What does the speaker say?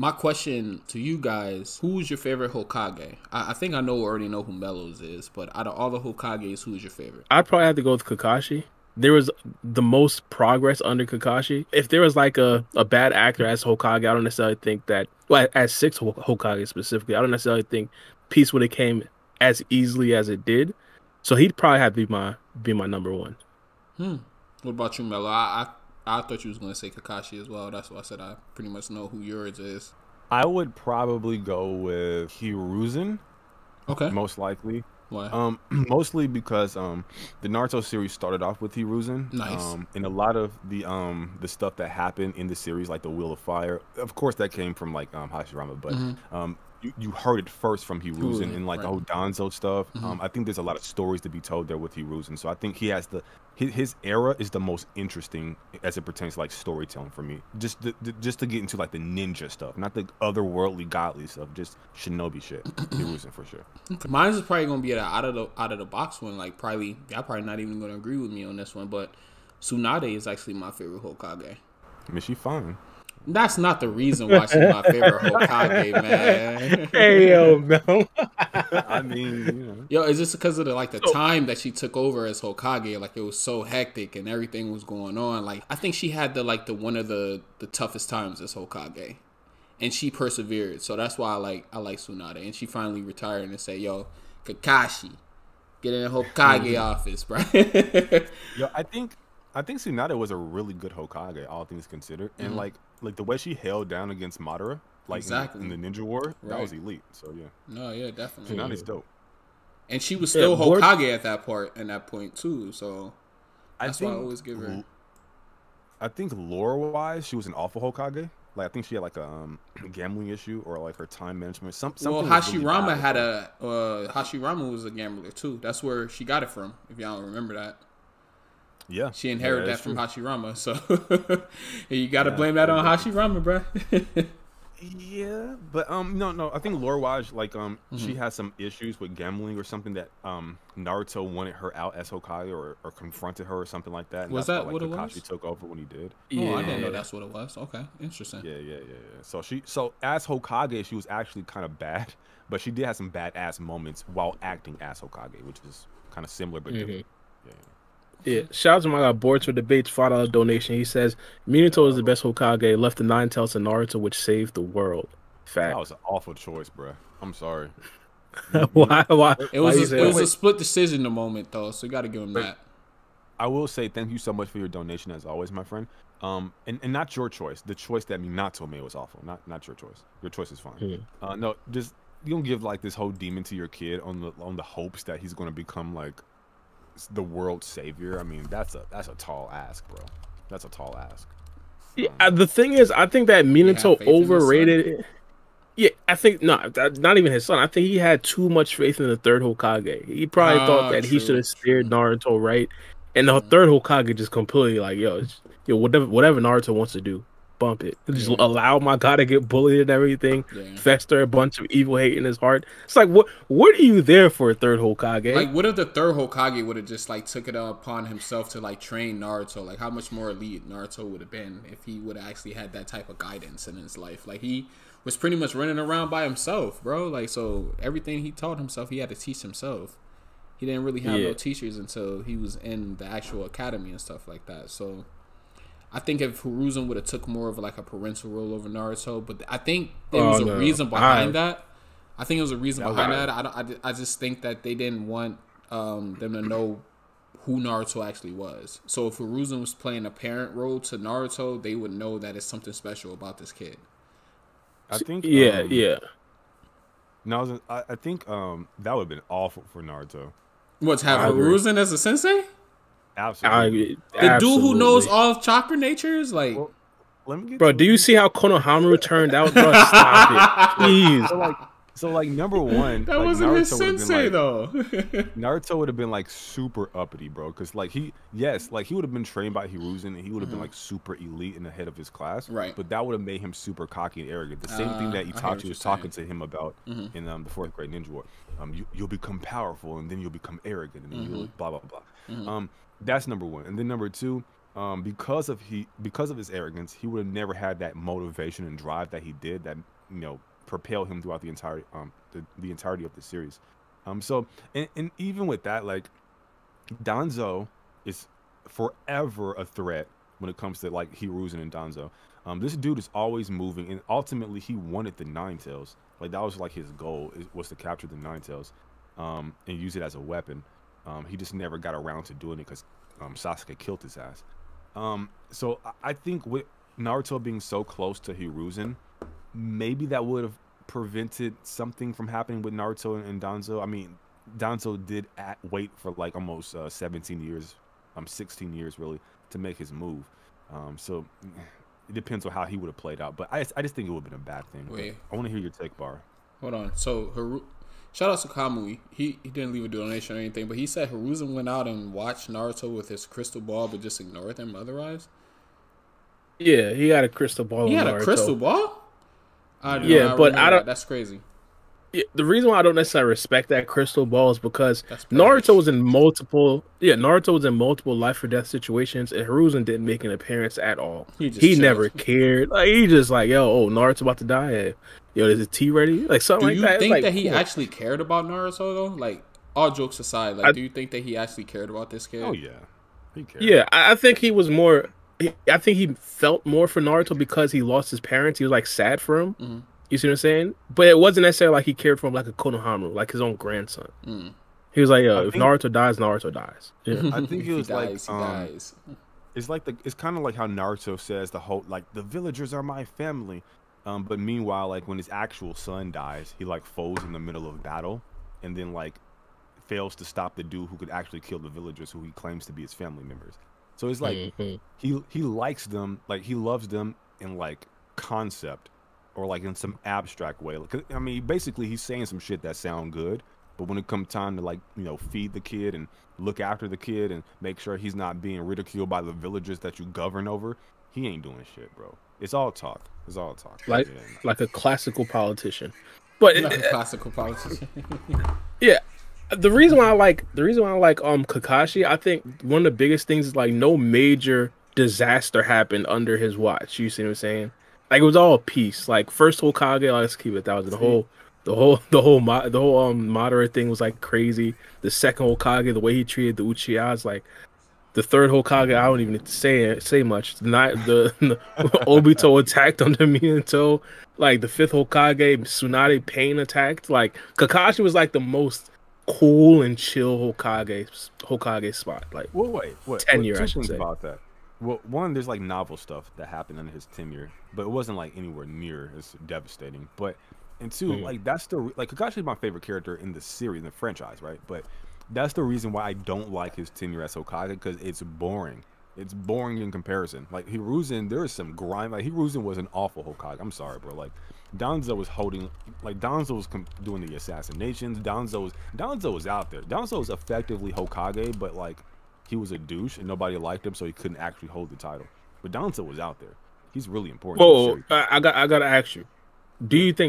My question to you guys: Who's your favorite Hokage? I, I think I know already know who Mello's is, but out of all the Hokages, who's your favorite? I'd probably have to go with Kakashi. There was the most progress under Kakashi. If there was like a, a bad actor as Hokage, I don't necessarily think that. Well, as six Hokage specifically, I don't necessarily think peace would have came as easily as it did. So he'd probably have to be my be my number one. Hmm. What about you, Mello? I, I I thought you was gonna say Kakashi as well. That's why I said I pretty much know who yours is. I would probably go with Hiruzen. Okay. Most likely. Why? Um, mostly because um, the Naruto series started off with Hiruzen. Nice. Um, and a lot of the um the stuff that happened in the series, like the Will of Fire, of course, that came from like um Hashirama, but Mhm. um. You, you heard it first from Hiruzen and like the right. whole Danzo stuff. Mhm. Um, I think there's a lot of stories to be told there with Hiruzen. So I think he has the his, his era is the most interesting as it pertains to like storytelling for me. Just to, to- just to get into like the ninja stuff, not the otherworldly godly stuff, just shinobi shit. Hiruzen for sure. Mine is probably gonna be the out of the out of the box one. Like probably y'all probably not even gonna agree with me on this one, but Tsunade is actually my favorite Hokage. I mean, she fine. That's not the reason why she's my favorite Hokage, man. Hey yo, no. I mean, you know. Yo, is this because of the like the time that she took over as Hokage? Like it was so hectic and everything was going on. Like I think she had the like the one of the the toughest times as Hokage, and she persevered. So that's why I like I like Tsunade. And she finally retired and said, "Yo, Kakashi, get in the Hokage mm-hmm. office, bro." Yo, I think I think Tsunade was a really good Hokage, all things considered, and Mhm. like like the way she held down against Madara, like in- Exactly. in, the Ninja War, that was elite. So yeah, no, yeah, definitely. Tsunade's dope. And she was still Board- Hokage at that part and that point too. So That's I why I always give her- I think lore wise, she was an awful Hokage. Like I think she had like a um, gambling issue or like her time management. Some well, something was really Hashirama bad had a uh, Hashirama was a gambler too. That's where she got it from. If y'all don't remember that. Yeah. She inherited Yeah, that from true. Hashirama, so you got to Yeah, blame that on yeah. Hashirama, bro. Yeah, but um, no, no. I think lore wise, like um, Mm-hmm. she has some issues with gambling or something that um, Naruto wanted her out as Hokage or, or confronted her or something like that. and Was that what it like, Kakashi was? took over when he did. Oh, I didn't Yeah. know that's what it was. Okay, interesting. Yeah, yeah, yeah, yeah. So she, so as Hokage, she was actually kind of bad, but she did have some badass moments while acting as Hokage, which is kind of similar but different. Yeah, yeah. Yeah, shout out to my guy Boards for Debates, five dollar donation. He says Minato is the best Hokage. Left the nine tails to Naruto, which saved the world. Fact. That was an awful choice, bruh. I'm sorry. why? Why? It was you a, it was a split decision the moment though, so you got to give him that. I will say thank you so much for your donation as always, my friend. Um, and, and not your choice. The choice that Minato made was awful. Not not your choice. Your choice is fine. Mhm. Uh, no, just you don't give like this whole demon to your kid on the on the hopes that he's gonna become like s- the world savior. I mean, that's a that's a tall ask, bro. That's a tall ask. Yeah, uh, the thing is, I think that Minato faith in his son? overrated. Yeah, I think no, not even his son. I think he had too much faith in the third Hokage. He probably Ah, thought that he should have spared true. Naruto, right? And the third Hokage just completely like, yo, it's- yo, whatever, whatever Naruto wants to do, bump it. Just Yeah. allow my guy to get bullied and everything. Yeah. Fester a bunch of evil hate in his heart. It's like, what? What are you there for, third Hokage? Like, what if the third Hokage would have just like took it upon himself to like train Naruto? Like, how much more elite Naruto would have been if he would have actually had that type of guidance in his life? Like, he was pretty much running around by himself, bro. Like, so everything he taught himself, he had to teach himself. He didn't really have no teachers until he was in the actual academy and stuff like that. So, I think if Hiruzen would have took more of like a parental role over Naruto, but I think there Oh, was a no. reason behind I- that. I think it was a reason That behind was- that. I, don't, I, I just think that they didn't want um, them to know who Naruto actually was. So if Hiruzen was playing a parent role to Naruto, they would know that it's something special about this kid. I think. yeah, um, yeah. No, I, I, I think um that would have been awful for Naruto. What's have I. Hiruzen as a sensei? Absolutely. The dude who knows absolutely. all chakra natures, like Well, Let me get Bro, do you see how Konohamaru turned out, bro? Stop it. Please. So like, so like number one, that like, wasn't his Naruto would've been, sensei like- though. Naruto would have been like super uppity, bro. Because like he, yes, like he would have been trained by Hiruzen, and he would have been like super elite in the head of his class. Mm-hmm. Right. But that would have made him super cocky and arrogant. The same thing Uh, that I hear what Itachi was talking to him about Mhm. in um, the fourth great ninja war. Um, you, you'll become powerful, and then you'll become arrogant, and then you'll Mhm. blah blah blah. Mhm. Um, that's number one, and then number two. um, because of he because of his arrogance, he would have never had that motivation and drive that he did that you know propel him throughout the entire um the, the entirety of the series. Um, so and, and even with that, like Danzo is forever a threat when it comes to like Hiruzen and Danzo. Um, this dude is always moving, and ultimately he wanted the Nine Tails. Like that was like his goal was to capture the Nine Tails, um, and use it as a weapon. Um, he just never got around to doing it because um, Sasuke killed his ass. Um, so I, I think with Naruto being so close to Hiruzen, maybe that would have prevented something from happening with Naruto and, and Danzo. I mean, Danzo did at, wait for like almost uh, 17 years, um, 16 years really, to make his move. Um, so it depends on how he would have played out. But I, just- I just think it would have been a bad thing. Wait. I want to hear your take, Baara. Hold on. So Haru, shout out to Kamui. He he didn't leave a donation or anything, but he said Hiruzen went out and watched Naruto with his crystal ball, but just ignored him otherwise. Yeah, he had a crystal ball. He on had a crystal ball. I do Yeah, not but I don't- that. That's crazy. Yeah, the reason why I don't necessarily respect that crystal ball is because That's Naruto was in multiple. Yeah, Naruto was in multiple life or death situations, and Hiruzen didn't make an appearance at all. He He, never cared. Like he just like, yo, oh, Naruto's about to die. Hey, Yo, is the tea ready? Like something Do like you that. It's think like, that he come on. actually cared about Naruto though? Like all jokes aside, like I- do you think that he actually cared about this kid? Oh yeah, he cares. Yeah, I, I think he was more. He- I think he felt more for Naruto because he lost his parents. He was like sad for him. Mhm. You see what I'm saying? But it wasn't necessarily like he cared for him like a Konohamaru, like his own grandson. Mm. He was like, "Yo, I if think- Naruto dies, Naruto dies." Yeah. I think he was he like, dies, he um, dies. it's like the it's kind of like how Naruto says the whole like the villagers are my family, um, but meanwhile like when his actual son dies, he like folds in the middle of battle, and then like fails to stop the dude who could actually kill the villagers who he claims to be his family members. So it's like Mhm. he he likes them like he loves them in like concept or like in some abstract way. 'Cause, I mean, basically he's saying some shit that sound good, but when it comes time to like you know feed the kid and look after the kid and make sure he's not being ridiculed by the villagers that you govern over, he ain't doing shit, bro. It's all talk. It's all talk. Like, Yeah. like a classical politician. But Like a classical politician. yeah, the reason why I like the reason why I like um Kakashi, I think one of the biggest things is like no major disaster happened under his watch. You see what I'm saying? Like it was all peace. Like first Hokage, let's keep it thousand. The whole, the whole, the whole, mo- the whole um Madara thing was like crazy. The second Hokage, the way he treated the Uchihas, like the third Hokage, I don't even need to say say much. The night the, the Obito attacked under Minato. Like the fifth Hokage, Tsunade Pain attacked. Like Kakashi was like the most cool and chill Hokage Hokage spot. Like Well, wait, what? Tenure, Two I should say. about that. Well, one, there's like novel stuff that happened under his tenure, but it wasn't like anywhere near as devastating. But and two, Hmm. like that's the like Kakashi is my favorite character in the series, in the franchise, right? But that's the reason why I don't like his tenure as Hokage because it's boring. It's boring in comparison. Like Hiruzen, there is some grind. Like Hiruzen was an awful Hokage. I'm sorry, bro. Like Danzo was holding, like Danzo was doing the assassinations. Danzo was Danzo was out there. Danzo was effectively Hokage, but like he was a douche and nobody liked him, so he couldn't actually hold the title. But Danzo was out there. He's really important. Whoa. I, I got I gotta ask you. Do you think